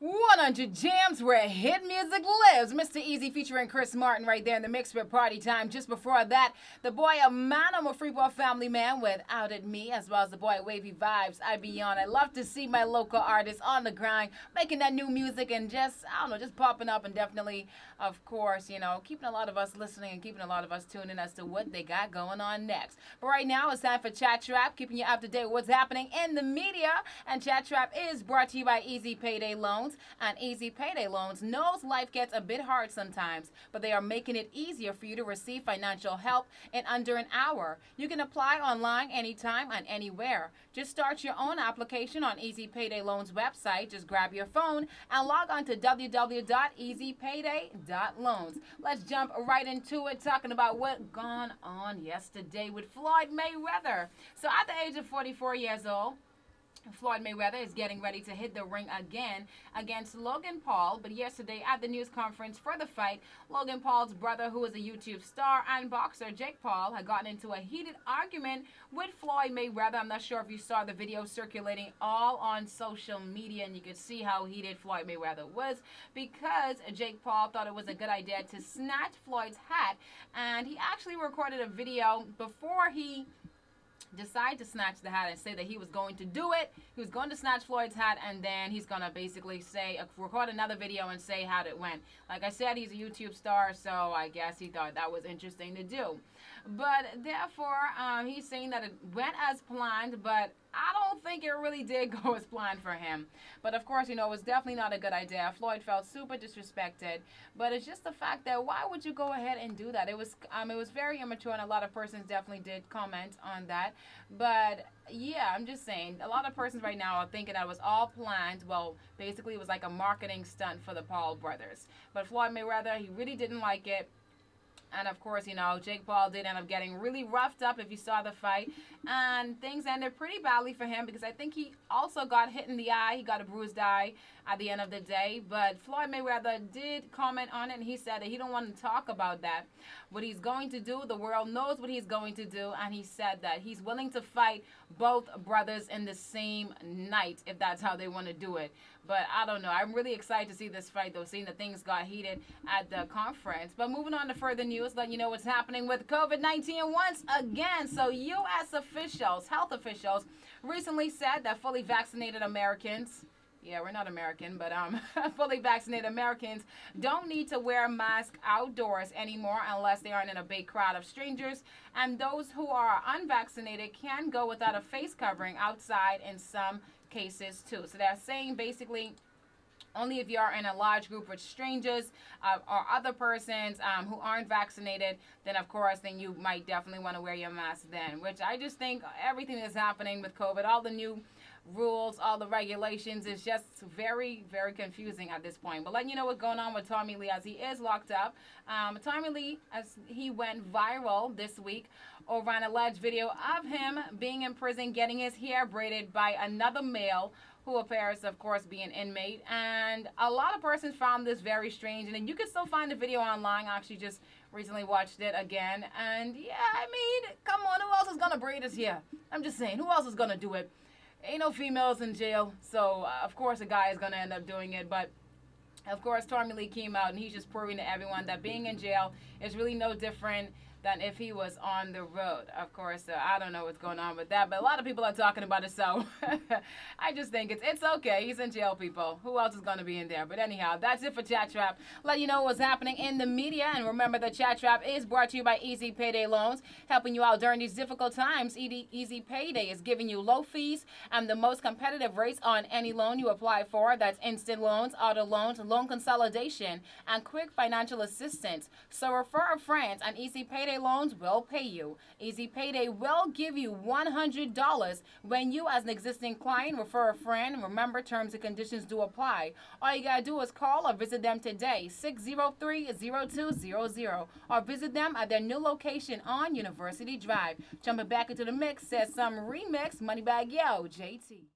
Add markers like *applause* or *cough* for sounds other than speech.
100 Jamz where hit music lives. Mr. Easy featuring Chris Martin right there in the mix for party time. Just before that, the boy a man, I'm a Freeport family man with Out Me, as well as the boy Wavy Vibes, I Be On. I love to see my local artists on the grind, making that new music and just, I don't know, just popping up and definitely, of course, you know, keeping a lot of us listening and keeping a lot of us tuning as to what they got going on next. But right now, it's time for Chat Trap, keeping you up to date with what's happening in the media. And Chat Trap is brought to you by Easy Payday Loans and Easy Payday Loans knows life gets a bit hard sometimes, but they are making it easier for you to receive financial help in under an hour. You can apply online anytime and anywhere. Just start your own application on Easy Payday Loans website. Just grab your phone and log on to www.easypayday.loans. Let's jump right into it, talking about what gone on yesterday with Floyd Mayweather. So at the age of 44 years old, Floyd Mayweather is getting ready to hit the ring again against Logan Paul. But yesterday at the news conference for the fight, Logan Paul's brother, who is a YouTube star and boxer, Jake Paul, had gotten into a heated argument with Floyd Mayweather. I'm not sure if you saw the video circulating all on social media, and you could see how heated Floyd Mayweather was because Jake Paul thought it was a good idea to snatch Floyd's hat. And he actually recorded a video before he decide to snatch the hat and say that he was going to do it. He was going to snatch Floyd's hat, and then he's going to basically say, uh, record another video and say how it went. Like I said, he's a YouTube star, so I guess he thought that was interesting to do. But therefore, um, he's saying that it went as planned, but I don't think it really did *laughs* go as planned for him. But of course, you know, it was definitely not a good idea. Floyd felt super disrespected. But it's just the fact that why would you go ahead and do that? It was um, it was very immature, and a lot of persons definitely did comment on that. But yeah, I'm just saying, a lot of persons right now are thinking that it was all planned. Well, basically, it was like a marketing stunt for the Paul brothers. But Floyd Mayweather, he really didn't like it. And of course, you know, Jake Paul did end up getting really roughed up if you saw the fight. And things ended pretty badly for him because I think he also got hit in the eye. He got a bruised eye at the end of the day. But Floyd Mayweather did comment on it and he said that he don't want to talk about that. What he's going to do, the world knows what he's going to do. And he said that he's willing to fight both brothers in the same night if that's how they want to do it. But I don't know. I'm really excited to see this fight, though, seeing that things got heated at the conference. But moving on to further news, letting you know what's happening with COVID 19 once again. So, U.S. officials, health officials, recently said that fully vaccinated Americans yeah, we're not American, but um, *laughs* fully vaccinated Americans don't need to wear a mask outdoors anymore unless they aren't in a big crowd of strangers. And those who are unvaccinated can go without a face covering outside in some cases too. So they're saying basically only if you are in a large group with strangers uh, or other persons um, who aren't vaccinated, then of course, then you might definitely want to wear your mask then. Which I just think everything that's happening with COVID, all the new rules, all the regulations is just very, very confusing at this point. But letting you know what's going on with Tommy Lee as he is locked up. Um, Tommy Lee, as he went viral this week over an alleged video of him being in prison, getting his hair braided by another male who appears, of course, be an inmate. And a lot of persons found this very strange. And you can still find the video online. I actually just recently watched it again. And yeah, I mean, come on, who else is going to braid us here? I'm just saying, who else is going to do it? Ain't no females in jail. So, uh, of course, a guy is going to end up doing it. But of course, Tommy Lee came out and he's just proving to everyone that being in jail is really no different than if he was on the road. Of course, uh, I don't know what's going on with that, but a lot of people are talking about it, so *laughs* I just think it's it's okay. He's in jail, people. Who else is going to be in there? But anyhow, that's it for Chat Trap. Let you know what's happening in the media, and remember the Chat Trap is brought to you by Easy Payday Loans, helping you out during these difficult times. Easy Payday is giving you low fees and the most competitive rates on any loan you apply for. That's instant loans, auto loans, loan consolidation, and quick financial assistance. So refer a friend, and Easy Payday Loans will pay you. Easy Payday will give you $100 when you, as an existing client, refer a friend. Remember, terms and conditions do apply. All you gotta do is call or visit them today, 603-0200, or visit them at their new location on University Drive. Jumping back into the mix, says some remix, Moneybagg Yo, JT.